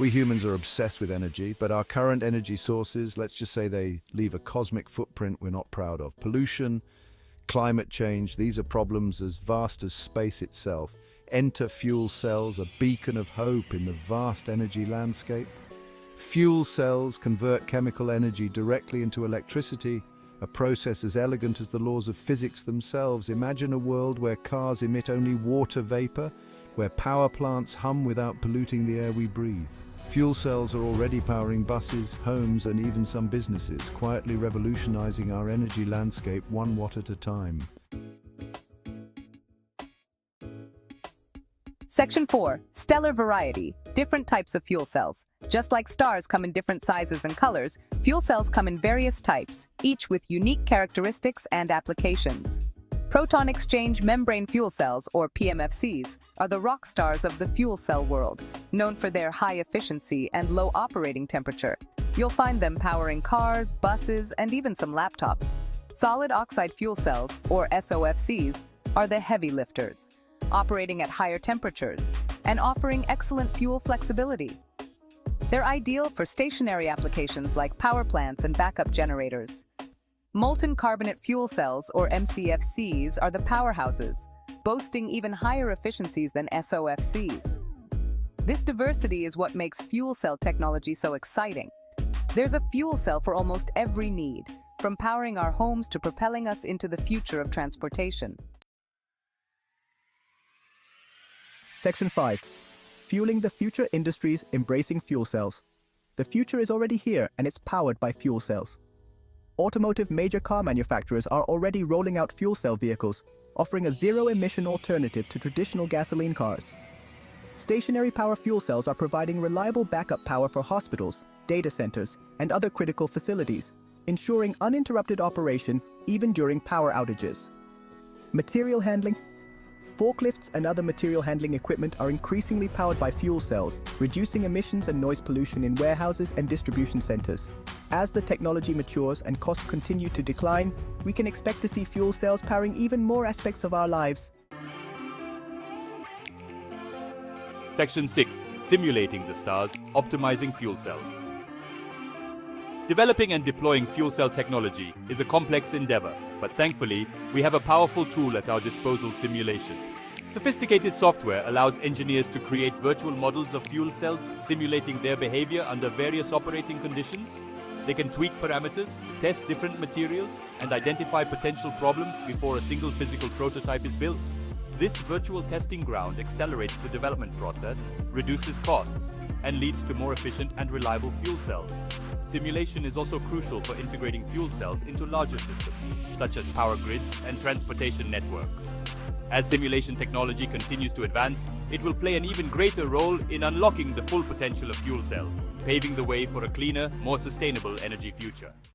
We humans are obsessed with energy, but our current energy sources, let's just say they leave a cosmic footprint we're not proud of. Pollution, climate change, these are problems as vast as space itself. Enter fuel cells, a beacon of hope in the vast energy landscape. Fuel cells convert chemical energy directly into electricity, a process as elegant as the laws of physics themselves. Imagine a world where cars emit only water vapor, where power plants hum without polluting the air we breathe. Fuel cells are already powering buses, homes and even some businesses, quietly revolutionizing our energy landscape one watt at a time. Section 4. Stellar Variety. Different types of fuel cells. Just like stars come in different sizes and colors, fuel cells come in various types, each with unique characteristics and applications. Proton exchange membrane fuel cells, or PEMFCs, are the rock stars of the fuel cell world, known for their high efficiency and low operating temperature. You'll find them powering cars, buses, and even some laptops. Solid oxide fuel cells, or SOFCs, are the heavy lifters, operating at higher temperatures and offering excellent fuel flexibility. They're ideal for stationary applications like power plants and backup generators. Molten carbonate fuel cells, or MCFCs, are the powerhouses, boasting even higher efficiencies than SOFCs. This diversity is what makes fuel cell technology so exciting. There's a fuel cell for almost every need, from powering our homes to propelling us into the future of transportation. Section 5. Fueling the future industries embracing fuel cells. The future is already here and it's powered by fuel cells automotive major car manufacturers are already rolling out fuel cell vehicles, offering a zero-emission alternative to traditional gasoline cars. Stationary power fuel cells are providing reliable backup power for hospitals, data centers, and other critical facilities, ensuring uninterrupted operation even during power outages. Material handling Forklifts and other material handling equipment are increasingly powered by fuel cells, reducing emissions and noise pollution in warehouses and distribution centers. As the technology matures and costs continue to decline, we can expect to see fuel cells powering even more aspects of our lives. Section 6. Simulating the stars, optimizing fuel cells. Developing and deploying fuel cell technology is a complex endeavor, but thankfully, we have a powerful tool at our disposal simulation. Sophisticated software allows engineers to create virtual models of fuel cells, simulating their behavior under various operating conditions. They can tweak parameters, test different materials, and identify potential problems before a single physical prototype is built. This virtual testing ground accelerates the development process, reduces costs, and leads to more efficient and reliable fuel cells. Simulation is also crucial for integrating fuel cells into larger systems, such as power grids and transportation networks. As simulation technology continues to advance, it will play an even greater role in unlocking the full potential of fuel cells, paving the way for a cleaner, more sustainable energy future.